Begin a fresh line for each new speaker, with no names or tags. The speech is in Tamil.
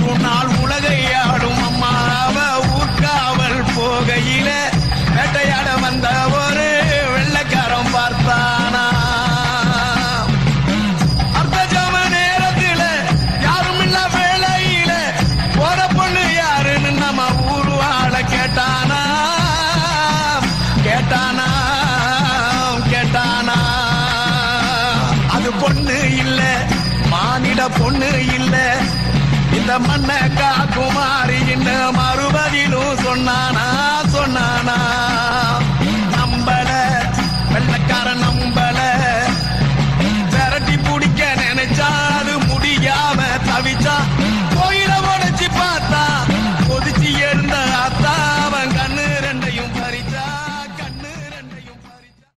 ஒரு நாள் உலகை ஆடும் அம்மாவ அவ ஊர்காவல் போகையில வேட்டையாட வந்த ஒரு வெள்ளைக்காரன் பார்த்தானா? அர்த்த ஜாம நேரத்தில யாரும் இல்ல வேலையில போற பொண்ணு யாருன்னு நம்ம ஊரு ஆள கேட்டானா? கேட்டானா? கேட்டானா? அது பொண்ணு இல்ல மானிட பொண்ணு இல்ல இந்த மண்ண காக்குமாரி மறுபதிலும் சொன்னார்